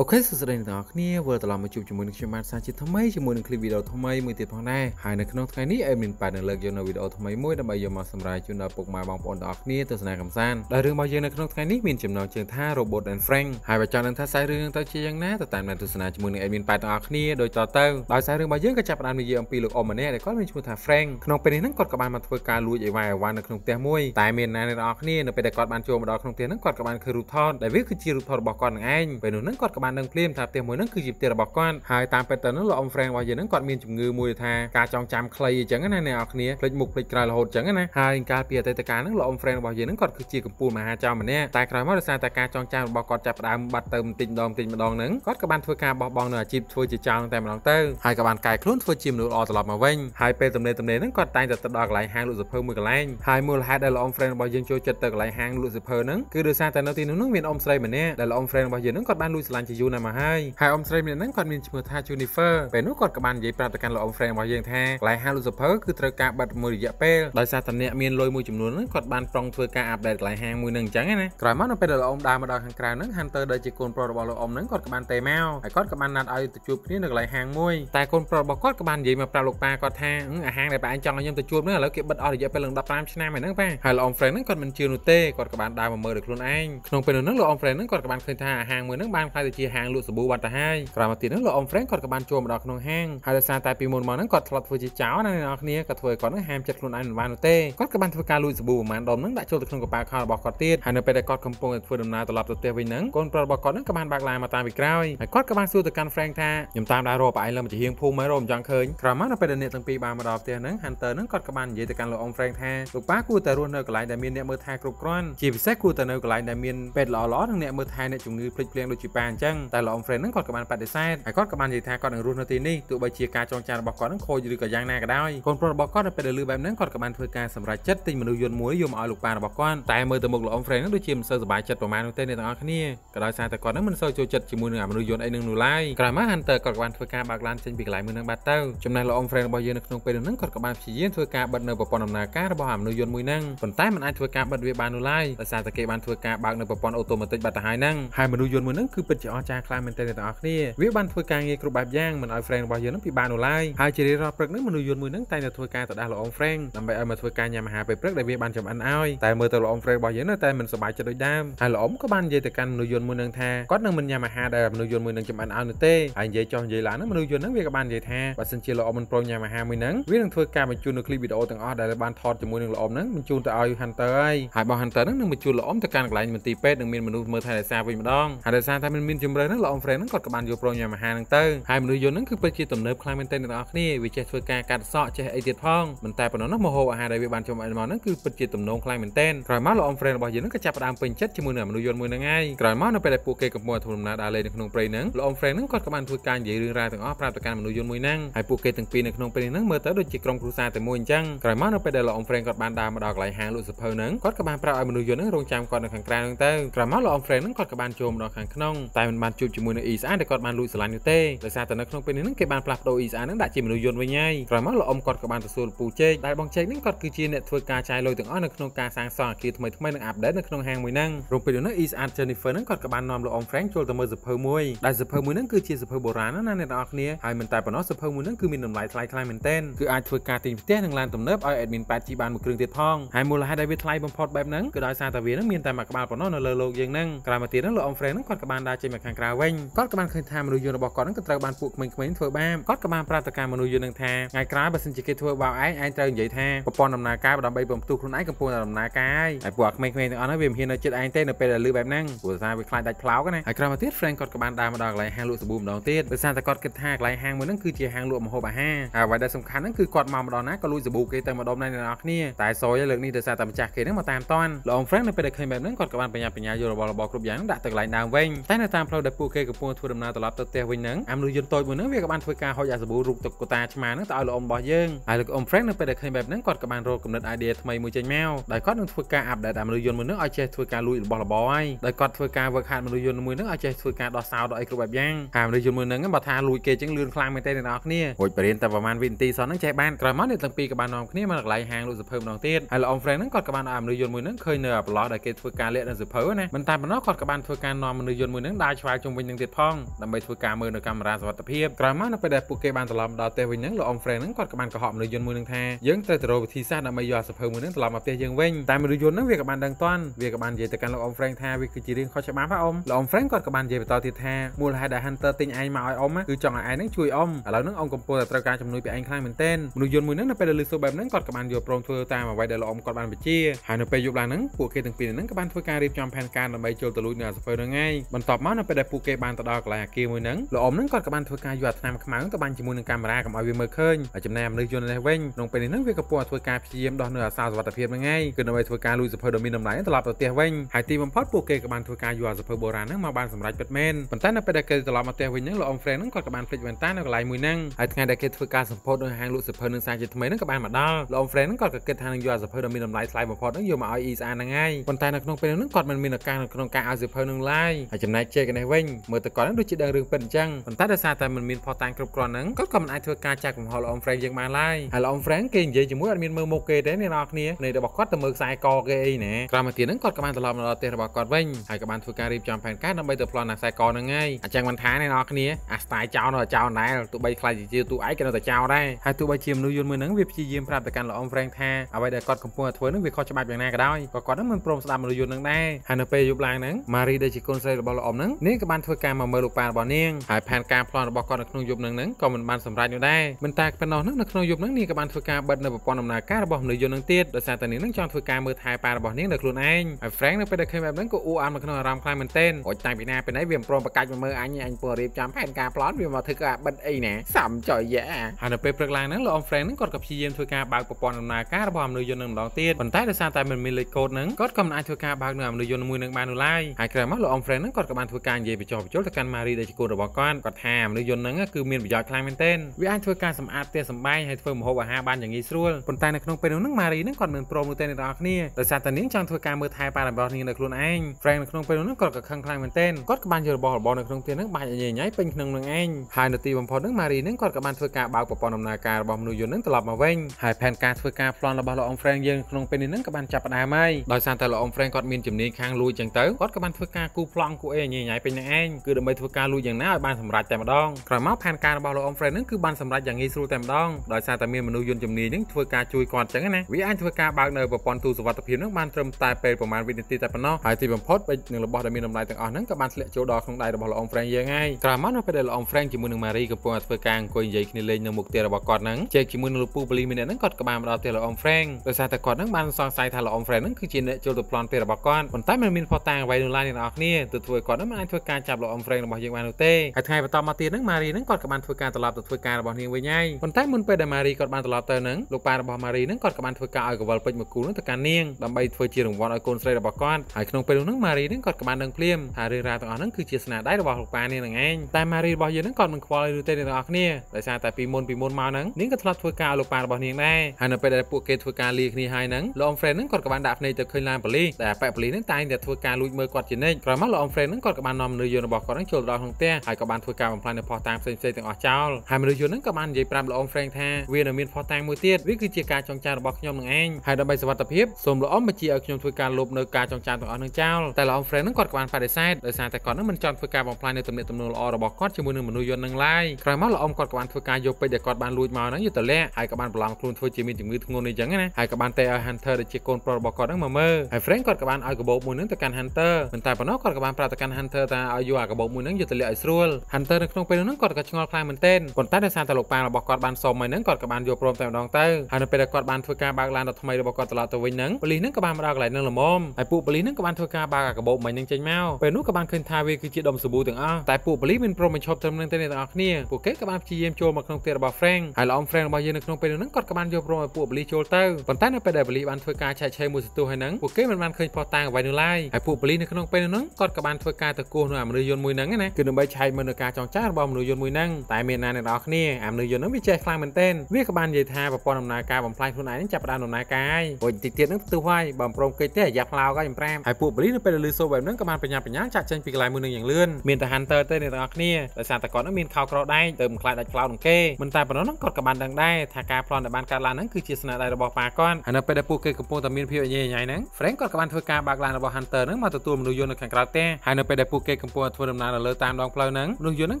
អូខេសួស្តីអ្នកទាំងអស់គ្នាវិលត្រឡប់មកជួបជាមួយនឹងខ្ញុំបាទសាជាថ្មីជាមួយនឹងឃ្លីបវីដេអូថ្មីមួយទៀតផងដែរហើយនៅក្នុងថ្ងៃនេះអេមីនប៉ែតនឹងលើកយកនៅវីដេអូថ្មីមួយដើម្បីយកមកសម្រាយជូនដល់ពុកម៉ែបងប្អូនទាំងអស់គ្នាទស្សនាកំសាន្តដែលរឿងរបស់យើងនៅក្នុងថ្ងៃនេះមានចំណងជើងថា Robot and Frank ហើយបើចង់ដឹងថាខ្សែរឿងទៅជាយ៉ាងណាទៅតាមតាមទស្សនាជាមួយនឹងអេមីនប៉ែតទាំងអស់គ្នាដូចតទៅដោយខ្សែរឿងរបស់យើងក៏ចាប់ផ្ដើមនិយាយអំពីលោកអ៊ំម្នាក់ដែលគាត់មានឈ្មោះថា Frank ក្នុងពេលនេះហ្នឹងគាត់ក៏បានមកធ្វើការលួចអីវ៉ាអីវ៉ានៅក្នុងផ្ទះមួយតែមានណាអ្នកទាំងអស់គ្នានៅពេលដែលគាត់បានចូលមកដល់ក្នុងផ្ទះហ្នឹងគាត់ក៏បានឃើញរូបថតដែលវាគឺជារូបថតរបស់គាត់នឹងឯងពេលនោះហ្នឹងគាត់ក៏បានដឹងភ្លាមថាផ្ទះមួយហ្នឹងគឺជាផ្ទះរបស់គាត់ហើយតាមពិតទៅហ្នឹងលោកអ៊ំហ្វ្រេងរបស់យើងហ្នឹងគាត់មានជំងឺមួយថាការចងចាំខ្លីអញ្ចឹងណាអ្នកនរគ្នាភ្លេចមុខភ្លេចក្រោយរហូតអញ្ចឹងណាហើយកាលពីអតីតកាលហ្នឹងលោកអ៊ំហ្វ្រេងរបស់យើងហ្នឹងគាត់គឺជាកម្ពុជាមហាចៅម្នាក់តែក្រោយមកដោយសារតែការចងចាំរបស់គាត់ចាប់ផ្ដើមបាត់ទៅបន្តិចម្ដងបន្តិចម្ដងហ្នឹងគាត់ក៏បានធ្វើការបោះបង់នៅអាជីពធ្វើជាចៅតែម្ដងទៅហើយក៏បានកែខ្លួនធ្វើជាមនុស្សល្អត្រឡប់មកវិញហើយពេលទំនេរទំនេរហ្នឹងគាត់តែងតែទៅដល់កន្លែងហាងលក់សៀវភៅមួយកន្លែងហើយមូលហេតុដែលលោកអ៊ំហ្វ្រេងរបស់យើងចូលចិត្តទៅកន្លែងហាងលក់សៀវភៅហ្នឹងគឺដោយសារតែនៅទីនោះហ្នឹងមានអ៊ំស្រីម្នាក់ដែលលោកអ៊ំហ្វ្រេងរបស់យើងហ្នឹងគាត់បានលួចស្រឡាញ់ជាយូរណាស់មកហើយហើយអ៊ំស្រីម្នាក់ហ្នឹងគាត់មានឈ្មោះថា Junifer ពេលនោះគាត់ក៏បាននិយាយប្រាប់ទៅកាន់លោកអ៊ំ friend របស់យើងថាកន្លែងហាងលក់សភៅគឺត្រូវការបិទមួយរយៈពេលដោយសារតែអ្នកមានលុយមួយចំនួនហ្នឹងគាត់បានប្រុងធ្វើការអាប់ដេតកន្លែងហាងមួយហ្នឹងអញ្ចឹងណាក្រោយមកនៅពេលដែលលោកអ៊ំដើរមកដល់ខាងក្រៅហ្នឹង Hunter ដែលជាកូនប្រុសរបស់លោកអ៊ំហ្នឹងគាត់ក៏បានទេមកហើយគាត់ក៏បានណាត់ឲ្យទៅជួបគ្នានៅកន្លែងហាងមួយតែកូនប្រុសរបស់គាត់ក៏បាននិយាយមកប្រាប់លោកប៉ាគាត់ថាអាហាងដែលប៉ាឯងចង់ឲ្យខ្ញុំទៅជួបហ្នឹងឥឡូវគេបិទអស់រយៈពេល15ឆ្នាំហើយហ្នឹងប៉ាហើយលោកអ៊ំ friend ហ្នឹងគាត់មិនជឿនោះទេគាត់ក៏បានដើរមកមើលដោយខ្លួនឯងក្នុងពេលនោះហ្នឹងលោកអ៊ំ friend ហ្នឹងគាត់ក៏បានឃើញថាអាហាងមួយហ្នឹងបានខ្លាយទៅជាហាងលក់សាប៊ូបាត់ទៅហើយក្រោយមកទៀតហ្នឹងលោកអ៊ំ friend គាត់ក៏បានចូលមកដល់ក្នុងហាងហើយដោយសារតែពីមុនមកហ្នឹងគាត់ធ្លាប់ធ្វើជាចោរណាអ្នកនរគ្នាក៏ធ្វើឲ្យគាត់ហ្នឹងហាមចិត្តខ្លួនឯងមិនបាននោះទេគាត់ក៏បានធ្វើការលួចសាប៊ូប្រមាណដុំហ្នឹងដាក់ចូលទៅក្នុងកប៉ាល់ខោរបស់គាត់ទៀតហើយនៅពេលដែលគាត់កំពុងតែធ្វើដំណើរត្រឡប់ទៅផ្ទះវិញហ្នឹងកូនប្រុសរបស់គាត់ហ្នឹងក៏បានបើកឡានមកតាមពីក្រោយហើយគាត់ក៏បានសួរទៅកាន់ Frank ថាខ្ញុំតាមដានរកប្រអែងលើមកជាហៀងភូមិហើយរកមិនចង់ឃើញក្រោយមកនៅពេលដែលអ្នកទាំងពីរបានមកដល់ផ្ទះហ្នឹង Hunter ហ្នឹងគាត់ក៏បាននិយាយទៅកាន់លោកអ៊ំ Frank ថាលោកប៉ាគួរតែរស់នៅកន្លែងដែលមានអ្នកមើលថែគ្រប់គ្រាន់ជាពិសេសគួរតែនៅកន្លែងដែលមានពេទ្យល្អៗនិងអ្នកមើលថែអ្នកជំងឺភ្លេចភ្លាំងដូចជាប៉ាអញ្ចឹងតែលោកអ៊ំ Frank ហ្នឹងគាត់ក៏បានបដិសេធហើយគាត់ក៏បាននិយាយថាគាត់នឹងរស់នៅទីនេះទោះបីជាការចងចាំរបស់គាត់នឹងខូចឬក៏យ៉ាងណាក៏ដោយកូនប្រុសរបស់គាត់នៅពេលដែលឮបែបហ្នឹងគាត់ក៏បានធ្វើការសម្រេចចិត្តទិញមនុស្សយន្តមួយយកមកឲ្យលោកប៉ារបស់គាត់តែមើលទៅមុខលោកអ៊ំ Frank ហ្នឹងដូចជាមិនសូវសប្បាយចិត្តប្រហែលនោះទេអ្នកទាំងអស់គ្នាក៏ដោយសារតែគាត់ហ្នឹងមិនសូវចូលចិត្តជាមួយនឹងមនុស្សយន្តអីនឹងនោះឡើយក្រោយមក Hunter គាត់ក៏បានធ្វើការបើកឡានចេញពីកន្លែងមួយហ្នឹងបាត់ទៅចំណែកលោកអ៊ំ Frank របស់យើងនៅក្នុងពេលហ្នឹងគាត់ក៏បានព្យាយាមធ្វើការបិទនៅប្រព័ន្ធដំណើរការរបស់មនុស្សយន្តមួយហ្នឹងប៉ុន្តែมันអាចធ្វើការបិទវាបាននោះឡើយដោយសារតែគេបានធ្វើការបើកនៅប្រព័ន្ធអូតូម៉ាទិកបាត់ទៅហើយហ្នឹងហើយមនុស្សយន្តមួយហ្នឹងគឺពិតជាអស្ចារ្យខ្លាំងមែនទែនអ្នកទាំងអស់គ្នាវាបានធ្វើការងារគ្រប់បែបយ៉ាងមិនឲ្យ friend របស់យើងនឹងពិបាកនោះឡើយហើយជារៀងរាល់ព្រឹកនឹងមនុស្សយន្តមួយនឹងតែងតែធ្វើការទៅដាស់លោកអ៊ំ friend ដើម្បីឲ្យមកធ្វើការញ៉ាំអាហារពេលព្រឹកដែលវាបានចំអិនឲ្យតែមើលទៅលោកអ៊ំ friend របស់យើងនៅតែមិនសប្បាយចិត្តដូចដើមហើយលោកអ៊ំក៏បាននិយាយទៅកាន់មនុស្សយន្តមួយនឹងថាគាត់នឹងមិនញ៉ាំអាហារដែលមនុស្សយន្តមួយនឹងចំអិនឲ្យនោះទេហើយនិយាយចោះនិយាយឡើងនឹងមនុស្សយន្តនឹងវាក៏បាននិយាយថាបើសិនជាលោកអ៊ំមិនប្រញ៉ាំអាហារមួយនឹងវានឹងធ្វើការបញ្ជូននៅគ្លីបវីដេអូទាំងអស់ដែលបានថតជាមួយនឹងលោកអ៊ំនឹងបញ្ជូនទៅឲ្យ Hunter ហើយហើយបង Hunter នឹងនឹងបញ្ជូនលោកអ៊ំទៅកាន់កន្លែងមន្ទីរពេទ្យនឹងមានមនុស្សមើលថែរក្សាវិញម្ដងហើយដោយសារតែមានមានជំរឿនហ្នឹងលោកអ៊ំ Frank ហ្នឹងគាត់ក៏បានយកព្រមញ៉ាំអាហារហ្នឹងទៅហើយមនុស្សយន្តហ្នឹងគឺពិតជាទំនើបខ្លាំងមែនទែនអ្នកនរគ្នាវាចេះធ្វើការកាត់សក់ចេះអីទៀតផងមិនតែប៉ុណ្ណោះនោះមហូបអាហារដែលវាបានចំអិនមកហ្នឹងគឺពិតជាទំនងខ្លាំងមែនទែនក្រោយមកលោកអ៊ំ Frank របស់យើងហ្នឹងក៏ចាប់ផ្ដើមពេញចិត្តជាមួយនឹងមនុស្សយន្តមួយហ្នឹងហើយក្រោយមកនៅពេលដែលពួកគេកំពុងធ្វើដំណើរដើរលេងនៅក្នុងព្រៃហ្នឹងលោកអ៊ំ Frank ហ្នឹងគាត់ក៏បានធ្វើការនិយាយរឿងរ៉ាវទាំងអស់ប្រាប់ទៅកាន់មនុស្សយន្តមួយហ្នឹងហើយពួកគេទាំងពីរនៅក្នុងព្រៃហ្នឹងមើលទៅដូចជាក្រុមគ្រួសារតែមួយអញ្ចឹងក្រោយមកនៅពេលដែលលោកអ៊ំ Frank គាត់បានដើរមកដល់កន្លែងហាងលក់សភៅហ្នឹងគាត់ក៏បានប្រាប់ឲ្យមនុស្សយន្តហ្នឹងរងចាំគាត់នៅខាងក្រៅហ្នឹងទៅក្រោយមកលោកអ៊ំ Frank ហ្នឹងគាត់ក៏បានចូលមកដល់ខាងក្នុងតែមិនបានជួបជាមួយនឹងអ៊ីស្អានដែលគាត់បានលួចស្រឡាញ់នោះទេដោយសារតែនៅក្នុងពេលនេះហ្នឹងគេបានផ្លាស់ប្ដូរអ៊ីស្អានហ្នឹងដាក់ជាមនុស្សយន្តវិញហើយក្រោយមកលោកអ៊ំគាត់ក៏បានទៅសួរពូជេកដែលបងជេកហ្នឹងគាត់គឺជាអ្នកធ្វើការចាយលុយទាំងអស់នៅក្នុងការសាងសង់អគារថ្មីថ្មីនិងអាប់ដេតនៅក្នុងហាងមួយហ្នឹងរំពេលនោះ East Art Jennifer ហ្នឹងគាត់ក៏បាននាំលោកអ៊ំ Frank ចូលទៅមើលសភៅមួយដែលសភៅមួយហ្នឹងគឺជាសភៅបុរាណណាអ្នកនរគ្នាហើយមិនតែប៉ុណ្ណោះសភៅមួយហ្នឹងគឺមានតម្លៃថ្លៃថ្លៃមែនទែនគឺអាចធ្វើការទិញផ្ទះនិងឡានទំនើបឲ្យ admin 8G បានមួយគ្រឿងទៀតផងហើយមូលហេតុដែលវាថ្លៃបំផុតបែបហ្នឹងគឺដោយសារតែវាហ្នឹងមានតែមួយក្បាលប៉ុណ្ណោះនៅលើលោកយើងហ្នឹងក្រោយមកទៀតហ្នឹងលោកអ៊ំ Frank ហ្នឹងគាត់ក៏បានដើរចេញមកខាងក្រៅវិញគាត់ក៏បានឃើញថាមនុស្សយន្តរបស់គាត់ហ្នឹងក៏ត្រូវបានពួកក្មេងៗធ្វើបាបគាត់ក៏បានប្រាប់ទៅកាន់មនុស្សយន្តហ្នឹងថាថ្ងៃក្រោយបើសិនជាគេធ្វើបាបឯងឯងត្រូវនិយាយថាប្រព័ន្ធដំណើរការដើម្បីបំផ្ទុះខ្លួនឯងកំពុងតែដំណើរការហើយហើយពួកក្មេងៗទាំងអស់ហ្នឹងវាមិនហ៊ាននៅចិត្តឯងទេនៅពេលដែលលឺបែបហ្នឹងព្រោះថាវាខ្លាចដាច់ផ្លោកណាហើយក្រោយមកទៀត Frank គាត់ក៏បានដើរមកដល់កន្លែងហាងលក់សាប៊ូម្ដងទៀតដោយសារតែគាត់គិតថាកន្លែងហាងមួយហ្នឹងគឺជាហាងលក់ម្ហូបអាហារហើយអ្វីដែលសំខាន់ហ្នឹងគឺគាត់មកម្ដងណាក៏លួចសាប៊ូគេទៅម្ដុំដែរអ្នកនរគ្នាតែសយលើកនេះដោយសារតែម្ចាស់គេហ្នឹងមកតាមតាន់លោកអ៊ំ Frank នៅពេលដែលឃើញបែបហ្នឹងគាត់ក៏បានបញ្ញាបញ្ញាយករបស់របរគ្រប់យ៉ាងដាក់ទៅកន្លែងដើមវិញតែនៅតាមផ្លូវដែលពួកគេកំពុងធ្វើដំណើរត្រឡប់ទៅផ្ទះវិញហ្នឹងអាមនុស្សយន្តតូចមួយហ្នឹងវាក៏បានធ្វើការហុចអាសាប៊ូរូបតុកតាឆ្មាហ្នឹងទៅឲ្យលោកអ៊ំរបស់យើងហើយលោកអ៊ំ Frank នៅពេលដែលឃើញបែបហ្នឹងគាត់ក៏បានរកកំណត់ idea ថ្មីមួយចេញមកដោយគាត់នឹងធ្វើការអាប់ដេតអាមនុស្សយន្តមួយហ្នឹងឲ្យចេះធ្វើការលួចរបស់របរហើយដោយគាត់ធ្វើការ work hard មនុស្សយន្តមួយហ្នឹងឲ្យចេះធ្វើការដោះសោតដល់អីគ្រប់បែបយ៉ាងហើយមនុស្សយន្តមួយហ្នឹងបើថាលួចគេចឹងលឿនខ្លាំងមែនទេអ្នកនរគ្នារួចបរៀនតែប្រហែលវិនាទីសោះហ្នឹងចេះបានក្រោយមកអ្នកទាំងពីរក៏បាននាំគ្នាមកកន្លែងហាងលក់សភៅម្ដងទៀតហើយលោកអ៊ំ Frank ហ្នឹងគាត់ក៏បានឲ្យមនុស្សយន្តមួយហ្នឹងឃើញនៅប្រឡោះដែលគេធ្វើការលាក់នៅសភៅណាមិនតែប៉ុណ្ណោះគាត់ក៏បានធ្វើការនាំមនុស្សយន្តមួយហ្នឹងដើរឆ្វវជុំវិញនឹងទៀតផងដើម្បីធ្វើការមើលនៅកាមេរ៉ាសុវត្ថិភាពក្រោយមកនៅពេលដែលពួកគេបានត្រឡប់ដល់ផ្ទះវិញហ្នឹងលោកអ៊ំហ្វ្រេងហ្នឹងគាត់ក៏បានកុហកមនុស្សយន្តមួយនឹងថាយើងត្រូវទៅរកវិធីសាស្ត្រដើម្បីយកសភៅមួយហ្នឹងត្រឡប់មកផ្ទះយើងវិញតែមនុស្សយន្តហ្នឹងវាក៏បានដឹងតាន់វាក៏បាននិយាយទៅកាន់លោកអ៊ំហ្វ្រេងថាវាគឺជារឿងខុសច្បាប់ហ៎អ៊ំលោកអ៊ំហ្វ្រេងគាត់ក៏បាននិយាយបន្តទៀតថាមូលហេតុដែល Hunter ទិញឯងមកឲ្យអ៊ំគឺចង់ឲ្យឯងហ្នឹងជួយអ៊ំឥឡូវហ្នឹងអ៊ំកំពុងតែត្រូវការជំនួយពីឯងខ្លាំងមែនទែនមនុស្សយន្តមួយហ្នឹងនៅពេលដែលលឺសូរបែបហ្នឹងគាត់ក៏បានយកព្រមធ្វើតាមអ្វីដែលលោកអ៊ំគាត់បានបញ្ជាហើយនៅពេលយប់ឡើងហ្នឹងពួកគេទាំងពីរហ្នឹងក៏បានធ្វើការរៀបចំផែនការដើម្បីចូលទៅលួចនៅអាសភៅហ្នឹងឯងបន្ទាប់មកនៅពេលដែលពួកគេបានទៅដល់កន្លែងអាគារមួយហ្នឹងលោកអ៊ំហ្នឹងគាត់ក៏បានធ្វើការយកអាថ្នាំខ្មៅទៅបាញ់ជាមួយនឹងកាមេរ៉ាកុំឲ្យវាមើលឃើញហើយចំណែកមនុស្សយន្តនេះវិញក្នុងពេលនេះហ្នឹងវាក៏ពុំធ្វើការព្យាយាមដោះនៅអាសាសុវត្ថិភាពហ្នឹងឯងគឺដើម្បីធ្វើការលួចសភៅដ៏មានតម្លៃត្រឡប់ទៅផ្ទះវិញហើយទីបំផុតពួកគេក៏បានធ្វើការយកអាសភៅបុរាណហ្នឹងមកបានសម្រេចពិតមែនប៉ុន្តែនៅពេលដែលគេត្រឡប់មកផ្ទះវិញហ្នឹងលោកអ៊ំហ្វ្រេងហ្នឹងគាត់ក៏បានភ្លេចវ៉ែនតានៅកន្លែងមួយហ្នឹងហើយថ្ងៃដែលគេធ្វើការសម្ពោធនៅហាងលក់សភៅនឹងសាជាថ្មីហ្នឹងក៏បានមកដល់លោកអ៊ំហ្វ្រេងហ្នឹងគាត់ក៏គិតថានឹងយកអាសភៅដ៏មានតម្លៃថ្លៃបំផុតហ្នឹងយកមកឲ្យអ៊ីស្អានហ្នឹងឯងប៉ុន្តែនៅក្នុងពេលហ្នឹងគាត់មិនមានឱកាសនៅក្នុងការឲ្យសភៅនឹងឡាយហើយចំណែកជេកនេះវិញមើលទៅគាត់ហ្នឹងដូចជាដឹងរឿងពិតអញ្ចឹងប៉ុន្តែដោយសារតែមិនមានផុសតាំងគ្រប់គ្រាន់ហ្នឹងគាត់ក៏មិនអាចធ្វើការចាក់កំហុសលោកអ៊ំហ្វ្រេងយើងបានឡើយហើយលោកអ៊ំហ្វ្រេងគេនិយាយជាមួយអត់មានមើលមុខគេទេអ្នកនរគ្នានៃរបស់គាត់ទៅមើលខ្សែកគេអីណាក្រោយមកទៀតហ្នឹងគាត់ក៏បានត្រឡប់មកដល់ផ្ទះរបស់គាត់វិញហើយក៏បានធ្វើការរៀបចំផែនការដើម្បីទៅប្លន់អាខ្សែកហ្នឹងហើយអញ្ចឹងមិនថាអ្នកនរគ្នាអាស្ទាយចោលនៅចោលដែរទោះបីខ្លាចជាទូឯងក៏នៅតែចោលដែរហើយទោះបីជាមនុស្សយន្តមួយហ្នឹងវាព្យាយាមប្រាប់ទៅកាន់លោកអ៊ំហ្វ្រេងថាអ្វីដែលគាត់កំពុងតែធ្វើហ្នឹងវាខុសច្បាប់យ៉ាងណាក៏ដោយក៏គាត់ហ្នឹងមិនព្រមស្ដាប់មនុស្សយន្តហ្នឹងដែរហើយនៅពេលយប់ឡើងហ្នឹងម៉ារីដែលជាកូនស្រីរបស់លោកអ៊ំហ្នឹងនាងក៏បានធ្វើការមកមើលលោកប៉ារបស់នាងហើយផែនការប្លន់របស់គាត់នៅក្នុងយប់ហ្នឹងហ្នឹងក៏មិនបានសម្រេចនោះដែរមិនតែប៉ុណ្ណោះហ្នឹងនៅក្នុងយប់ហ្នឹងនាងក៏បានធ្វើការបិទនៅប្រព័ន្ធដំណើរការរបស់មនុស្សយន្តហ្នឹងទៀតដោយសារតែនាងហ្នឹងចង់ធ្វើការមើលថែប៉ារបស់នាងនៅខ្លួនឯងហើយ Frank នៅពេលដែលឃើញបែបហ្នឹងក៏អ៊ូអានមកក្នុងអារម្មណ៍ខ្លាំងមែនទែនរួចតាំងពីណាពីណីវាមិនព្រមប្រកាច់មកមើលអញអញពូរៀបចំផែនការប្លន់វាមកធ្វើការបិទអីណាសំចយយ៉ាហើយនៅពេលព្រឹកឡើងហ្នឹងលោកអ៊ំ Frank ហ្នឹងគាត់ក៏ព្យាយាមធ្វើការបើកប្រព័ន្ធដំណើរការរបស់មនុស្សយន្តនឹងម្ដងទៀតប៉ុន្តែដោយសារតែមិនមានលេខកូដហ្នឹងគាត់ក៏មិនអាចធ្វើការបើកនៅមនុស្សយន្តមួយនឹងបាននោះឡើយហើយក្រោយមកលោកអ៊ំ Frank ហ្នឹងគាត់ក៏បានធ្វើការនិយាយបញ្ចុះបញ្ចូលទៅកាន់ Marie ដែលជាកូនរបស់គាត់គាត់ថាមនុស្សយន្តហ្នឹងគឺមានប្រយោជន៍ខ្លាំងមែនទែនវាអាចធ្វើការសម្អាតផ្ទះសម្បែងហើយធ្វើម្ហូបអាហារបានយ៉ាងងាយស្រួលប៉ុន្តែនៅក្នុងពេលនោះហ្នឹង Marie ហ្នឹងគាត់មិនព្រមនោះទេអ្នកនរគ្នាដោយសារតែនាងចង់ធ្វើការមើលថែប៉ារបស់នាងនៅខ្លួនឯង Frank នៅក្នុងពេលនោះហ្នឹងគាត់ក៏ខឹងខ្លាំងមែនទែនគាត់ក៏បានយករបស់របរនៅក្នុងផ្ទះហ្នឹងបាច់ញ៉ៃញ៉ៃពេញក្នុងនឹងឯងហើយនៅទីបំផុតហ្នឹង Marie ហ្នឹងគាត់ក៏បានធ្វើការបើកប្រព័ន្ធដំណើរការរបស់មនុស្សយន្តហ្នឹងត្រឡប់មកវិញហើយផែនការធ្វើការប្លន់របស់លោកអ៊ំ Frank យើងក្នុងពេលនេះហ្នឹងក៏បានចាប់ផ្ដើមហើយដោយសារតែលោកអ៊ំ Frank គាត់មានជំនាញខាងលួចចឹងទៅគាត់ក៏បានធ្វើការគូប្លង់គូអីញ៉ៃញ៉ៃពេញនឹងឯងគឺដើម្បីធ្វើការលួចយ៉ាងណាឲ្យបានសម្រេចតែម្ដងក្រោយមកផែនការរបស់លោកអ៊ំ Frank ហ្នឹងគឺបានសម្រេចយ៉ាងងាយស្រួលតែម្ដងដោយសារតែមានមនុស្សយន្តជំនាញហ្នឹងធ្វើការជួយគាត់ចឹងណាវាអាចធ្វើការបើកនៅប្រព័ន្ធទូសុវត្ថិភាពហ្នឹងបានត្រឹមតែពេលប្រហែលវិនាទីតែប៉ុណ្ណោះហើយទីបំផុតពេជ្រនិងរបស់ដែលមានតម្លៃទាំងអស់ហ្នឹងក៏បានធ្លាក់ចូលដល់ក្នុងដៃរបស់លោកអ៊ំ Frank យើងហើយក្រោយមកនៅពេលដែលលោកអ៊ំ Frank ជាមួយនឹង Marie កំពុងតែធ្វើការអង្គុយនិយាយគ្នាលេងនៅមុខផ្ទះរបស់គាត់ហ្នឹងជែកជាមួយនឹងលោកពូប៉ូលីម្នាក់ហ្នឹងគាត់ក៏បានមកដល់ផ្ទះលោកអ៊ំ Frank ដោយសារតែគាត់ហ្នឹងបានសង្ស័យថាលោកអ៊ំ Frank ហ្នឹងគឺជាអ្នកចូលទៅប្លន់ផ្ទះរបស់គាត់ប៉ុន្តែមិនមានផុសតាងអ្វីនោះឡើយអ្នកនរគ្នាទៅធ្វើគាត់ហ្នឹងមិនអាចធ្វើការចាប់លោកអ៊ំ Frank របស់យើងបាននោះទេហើយថ្ងៃបន្តមកទៀតហ្នឹង Marie ហ្នឹងគាត់ក៏បានធ្វើការត្រឡប់ទៅធ្វើការរបស់នាងវិញហើយប៉ុន្តែមុនពេលដែល Marie គាត់បានត្រឡប់ទៅហ្នឹងលោកប៉ារបស់ Marie ហ្នឹងគាត់ក៏បានធ្វើការឲ្យកវលពេជ្រមួយគូហ្នឹងទៅកាន់នាងដើម្បីធ្វើជារង្វាន់ឲ្យកូនស្រីរបស់គាត់ហើយក្នុងពេលនោះហ្នឹង Marie ហ្នឹងគាត់ក៏បានដឹងភ្លាមថារឿងរ៉ាវទាំងអស់ហ្នឹងគឺជាស្នាដៃរបស់លោកប៉ានាងនឹងឯងតែ Marie របស់យើងហ្នឹងគាត់មិនខ្វល់ឬទេអ្នកនរគ្នាដោយសារតែពីមុនពីមុនមកហ្នឹងនាងក៏ធ្លាប់ធ្វើការឲ្យលោកប៉ារបស់នាងដែរហើយនៅពេលដែលពួកគេធ្វើការលាគ្នាហើយហ្នឹងលោកអ៊ំ Friend ហ្នឹងគាត់ក៏បានដាក់ភ្នែកទៅឃើញឡានប៉ូលីសតែប៉ែប៉ូលីសហ្នឹងតែងតែធ្វើការលួចមើលគាត់ជានិច្ចក្រោយមកលោកអ៊ំ Friend ហ្នឹងគាត់ក៏បាននាំមនុស្សយន្តរបស់គាត់ហ្នឹងចូលដល់ក្នុងផ្ទះហើយក៏បានធ្វើការបំផ្លាញនៅផុសតាងផ្សេងៗទាំងអស់ចោលហើយមនុស្សយន្តហ្នឹងក៏បាននិយាយប្រាប់លោកអ៊ំ Friend ថាវានៅមានផុសតាងមួយទៀតវាគឺជាការចងចាំរបស់ខ្ញុំនឹងឯងហើយដើម្បីសុវត្ថិភាពសូមលោកអ៊ំបញ្ជាឲ្យខ្ញុំធ្វើការលុបនៅការចងចាំទាំងអស់នឹងចោលតែលោកអ៊ំ Friend ហ្នឹងគាត់ក៏បានបដិសេធដោយសារតែគាត់ហ្នឹងមិនចង់ធ្វើការបំផ្លាញនៅទំនាក់ទំនងល្អរបស់គាត់ជាមួយនឹងមនុស្សយន្តនឹងឡើយក្រោយមកលោកអ៊ំគាត់ក៏បានធ្វើការយកពេជ្រដែលគាត់បានលួចមកហ្នឹងយកទៅលាក់ហើយក៏បានប្រឡងខ្លួនធ្វើជាមានជំងឺធ្ងន់នេះចឹងណាហើយក៏បានតែឲ្យ Hunter ដែលជាកូនប្រុសរបស់គាត់ហ្នឹងមកមើលហើយ Frank គាត់ក៏បានឲ្យកបោបមួយហ្នឹងទៅកាន់ Hunter ប៉ុន្តែប៉ុណ្ណោះគាត់ក៏បានប្រាប់ទៅកាន់ Hunter ថាឲ្យយកអាកបោបមួយហ្នឹងយកទៅលាក់ឲ្យស្រួល Hunter នៅក្នុងពេលហ្នឹងគាត់ក៏ឆ្ងល់ខ្លាំងមែនទែនប៉ុន្តែដោយសារតែលោកប៉ារបស់គាត់បានសុំឲ្យហ្នឹងគាត់ក៏បានយកព្រមតែម្ដងទៅហើយនៅពេលដែលគាត់បានធ្វើការបើកឡានដ៏ថ្មីរបស់គាត់ត្រឡប់ទៅវិញហ្នឹងប៉ូលីសហ្នឹងក៏បានមកដល់កន្លែងហ្នឹងល្មមហើយពួកប៉ូលីសហ្នឹងក៏បានធ្វើការបើកអាកបោបមិញហ្នឹងចេញមកពេលនោះក៏បានឃើញថាវាគឺជាដុំសាប៊ូទាំងអស់តែពួកប៉ូលីសមិនព្រមបញ្ឈប់ត្រឹមនឹងទេអ្នកទាំងអស់គ្នាពួកគេក៏បានព្យាយាមចូលមកក្នុងផ្ទះរបស់ Frank ហើយលោកអ៊ំ Frank របស់យើងនៅក្នុងពេលហ្នឹងគាត់ក៏បានយកព្រមឲ្យពួកប៉ូលីសចូលទៅប៉ុន្តែនៅពេលដែលប៉ូលីសបានធ្វើការឆែកឆេរមួយសន្ទុះហើយហ្នឹងពួកគេមិនបានឃើញផុសតាងអ្វីនោះឡើយហើយពួកប៉ូលីសនៅក្នុងពេលហ្នឹងគាត់ក៏បានធ្វើការទៅគោះនៅអាមនុស្សយន្តមួយហ្នឹងណាគឺដើម្បីឆែកមើលនៅការចងចាំរបស់មនុស្សយន្តមួយហ្នឹងតែមានណាអ្នកនរគ្នាអាមនុស្សយន្តហ្នឹងវាចេះខ្លាំងមែនទែនវាក៏បាននិយាយថាប្រព័ន្ធដំណើរការបំផ្លាញខ្លួនឯងចាប់ផ្ដើមដំណើរការហើយព្រោះតិចទៀតហ្នឹងផ្ទុះហើយបើមិនព្រមកិច្ចទេអាយ៉ាប់ផ្លោកហើយ5ហើយពួកប៉ូលីសនៅពេលដែលលឺសូរបែបហ្នឹងក៏បានបញ្ញាបញ្ញាចាក់ចេញពីកន្លែងមួយនឹងយ៉ាងលឿនមានតែ Hunter ទេអ្នកនរគ្នាដោយសារតែគាត់ហ្នឹងមានខោក្រដែកទៅមិនខ្លាចដាច់ផ្លោកនឹងគេមិនតែប៉ុណ្ណោះហ្នឹងគាត់ក៏បានដឹងដែរថាការប្លន់ដែលបានកើតឡើងហ្នឹងគឺជាស្នាដៃរបស់ប៉ាគាត់ហើយនៅពេលដែលពួកគេកំពុងតែមានភាពញ៉ៃញ៉ៃហ្នឹង Frank គាត់ក៏បានធ្វើការបើកឡានរបស់ Hunter ហ្នឹងមកទទួលមនុស្សយន្តនៅខាងក្រៅផ្ទះហើយនៅពេលដែលពួកគេកំពុងធ្វើដំណើរនៅលើតាមដងផ្លូវហ្នឹងមនុស្សយន្តហ្នឹង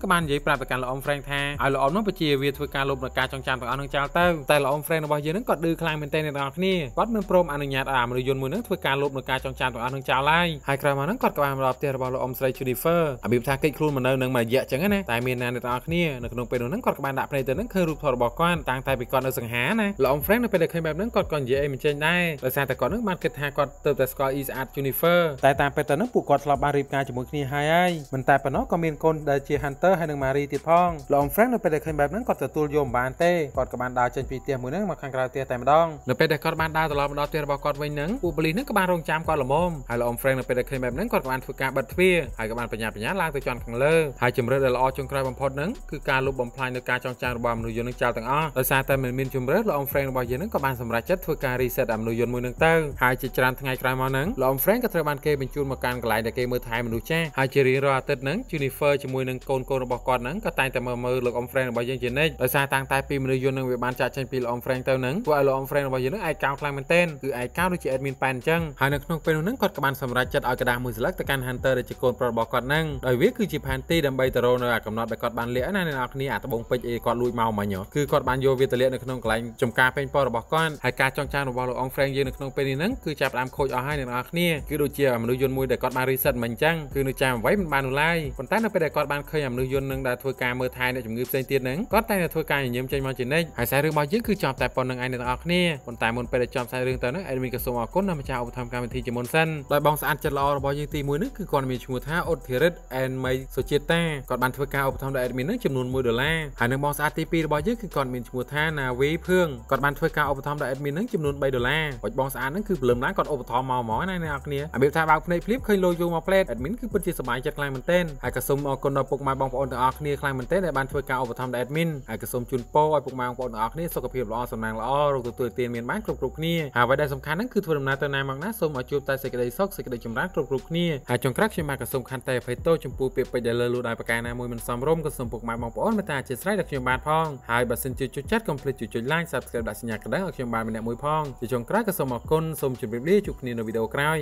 ក៏បាននិយាយប្រាប់ទៅកាន់លោកអ៊ំហ្វ្រេងថាឲ្យលោកអ៊ំហ្នឹងបជាវាធ្វើការលុបនៅការចងចាំទាំងអស់នឹងចោលទៅតែលោកអ៊ំហ្វ្រេងរបស់យើងហ្នឹងក៏ឌឺខ្លាំងមែនទែនអ្នកទាំងអស់គ្នាគាត់មិនព្រមអនុញ្ញាតឲ្យមនុស្សយន្តមួយហ្នឹងធ្វើការលុបនៅការចងចាំទាំងអស់នឹងចោលឡើយហើយក្រោយមកហ្នឹងគាត់ក៏បានមកដល់ផ្ទះរបស់លោកអ៊ំស្រី Jennifer អាបៀបថាកិច្ចខ្លួនមកនៅនឹងមួយរយៈចឹងណាតែមានណាអ្នកទាំងអស់គ្នានៅក្នុងពេលនោះហ្នឹងគាត់ក៏បានដាក់ភ្នែកទៅហ្នឹងឃើញរូបថតរបស់គាត់តាំងតែពីគាត់នៅសង្ហាណាលោកអ៊ំហ្វ្រេងនៅពេលដែលឃើញបែបហ្នឹងគាត់ក៏និយាយអីមិនចេញដែរដោយសារតែគាត់ហ្នឹងបានគិតថាគាត់ទៅតែស្គាល់អ៊ីស្អាត Jennifer តែតាមពិតទៅហ្នឹងពួកគាត់ធ្លាប់បានរៀបការជាមួយគ្នាហើយហើយមិនតែប៉ុណ្ណោះក៏មានកូនដែលជា Hunter ហើយនិង Marie ទៀតផងលោកអ៊ំ Frank នៅពេលដែលឃើញបែបហ្នឹងគាត់ទទួលយកមិនបានទេគាត់ក៏បានដើរចេញពីផ្ទះមួយហ្នឹងមកខាងក្រៅផ្ទះតែម្ដងនៅពេលដែលគាត់បានដើរត្រឡប់មកដល់ផ្ទះរបស់គាត់វិញហ្នឹងពួកប៉ូលីសហ្នឹងក៏បានរងចាំគាត់ល្មមហើយលោកអ៊ំ Frank នៅពេលដែលឃើញបែបហ្នឹងគាត់ក៏បានធ្វើការបិទទ្វារហើយក៏បានបញ្ញាបញ្ញាឡើងទៅជាន់ខាងលើហើយជំរឿនដែលល្អចុងក្រោយបំផុតហ្នឹងគឺការលុបបំផ្លាញនៅការចងចាំរបស់មនុស្សយន្តនឹងចោលទាំងអស់ដោយសារតែមិនមានជំរឿនលោកអ៊ំ Frank របស់យើងហ្នឹងក៏បានសម្រេចចិត្តធ្វើការ reset អាមនុស្សយន្តមួយហ្នឹងទៅហើយជាច្រើនថ្ងៃក្រោយមកហ្នឹងលោកអ៊ំ Frank ក៏ត្រូវបានគេបញ្ជូនមកកាន់កន្លែងដែលគេមើលថែមនុស្សចាស់ហើយជារៀងរាល់អាទិត្យហ្នឹង Jennifer ជាមួយនឹងកូនកូនរបស់គាត់ហ្នឹងក៏តែងតែមើលមើលលោកអ៊ំ Frank របស់យើងជានិច្ចដោយសារតាំងតែពីមនុស្សយន្តនឹងវាបានចាក់ចេញពីលោកអ៊ំ Frank ទៅហ្នឹងពួកឲ្យលោកអ៊ំ Frank របស់យើងហ្នឹងឯកោខ្លាំងមែនទែនគឺឯកោដូចជា admin ប៉ែនអញ្ចឹងហើយនៅក្នុងពេលនោះហ្នឹងគាត់ក៏បានសម្រេចចិត្តឲ្យកដាស់មួយស្លឹកទៅកាន់ Hunter ដែលជាកូនប្រុសរបស់គាត់ហ្នឹងដោយវាគឺជាផែនទីដើម្បីទៅរកនៅអាកំណត់ដែលគាត់បានលាក់ណាអ្នកនរគ្នាអាត្បូងពេជ្រអីគាត់លួចមកមិញគឺគាត់បានយកវាទៅលាក់នៅក្នុងកន្លែងចំការពេញពណ៌របស់គាត់ហើយការចងចាំរបស់លោកអ៊ំ Frank យើងនៅក្នុងពេលនេះហ្នឹងគឺចាប់ផ្ដើមខូចអស់ហើយអ្នកនរគ្នាគឺដូចជាមនុស្សយន្តមួយដែលគាត់បាន reset មិញអញ្ចឹងគឺនៅចាំអ្វីមិនបាននោះឡើយប៉ុន្តែនៅពេលដែលគាត់បានឃើញមនុស្សយន្តនឹងដែលធ្វើការមើលថែអ្នកជំងឺផ្សេងទៀតហ្នឹងគាត់តែងតែធ្វើការញញឹមចេញមកជានិច្ចហើយខ្សែរឿងរបស់យើងគឺចប់តែប៉ុណ្្នឹងឯងអ្នកទាំងអស់គ្នាប៉ុន្តែមុនពេលដែលចប់ខ្សែរឿងទៅហ្នឹងអេដមីនក៏សូមអរគុណដល់ម្ចាស់ឧបត្ថម្ភកម្មវិធីជាមុនសិនដោយបងស្អាតចិត្តល្អរបស់យើងទី1ហ្នឹងគឺគាត់មានឈ្មោះថាអូតធីរិតអែនមីសុជាតាគាត់បានធ្វើការឧបត្ថម្ភដល់អេដមីនហ្នឹងចំនួន1ដុល្លារហើយនឹងបងស្អាតទី2របស់យើងគឺគាត់មានឈ្មោះថាណាវីភឿងគាត់បានធ្វើការឧបត្ថម្ភដល់អេដមីនហ្នឹងចំនួន3ដុល្លារហើយបងស្អាតហ្នឹងគឺព្រលឹមឡើងគាត់ឧបត្ថម្ភមកហ្មងណាអ្នកនរគ្នាអាបៀបថាបើកភ្នែកភ្លាមឃើញ logo មកផ្លេតអេដមីនគឺពិតជាសប្បាយចិត្តខ្លាំងមែនទែនហើយក៏សូមអរគុណដល់ពុកម៉ែបងប្អូនទាំងអស់គ្នាខ្លាំងមែនទែនដែលបានធ្វើការឧបត្ថម្ភដល់ admin ហើយក៏សូមជូនពរឲ្យពុកម៉ែបងប្អូនទាំងអស់គ្នាសុខភាពល្អសំណាងល្អរោគទទួលទានមានបានគ្រប់គ្រប់គ្នាហើយអ្វីដែលសំខាន់ហ្នឹងគឺធ្វើដំណើរទៅណាមកណាសូមឲ្យជួបតែសេចក្តីសុខសេចក្តីចម្រើនគ្រប់គ្រប់គ្នាហើយចុងក្រោយខ្ញុំបាទក៏សូមខន្តីអភ័យទោសចំពោះពាក្យពេចន៍ដែលលើលួដោយប្រការណាមួយមិនសមរម្យក៏សូមពុកម៉ែបងប្អូនមេត្តាអធិស្ឋានដល់ខ្ញុំបាទផងហើយបើសិនជាជួយចិត្តកុំភ្លេចជួយចុច like subscribe ដាក់សញ្ញាកណ្ដឹងឲ្យខ្ញុំបាទម្នាក់មួយផងជាចុងក្រោយក៏សូមអរគុណសូមជម្រាបលាជួបគ្នានៅវីដេអូក្រោយ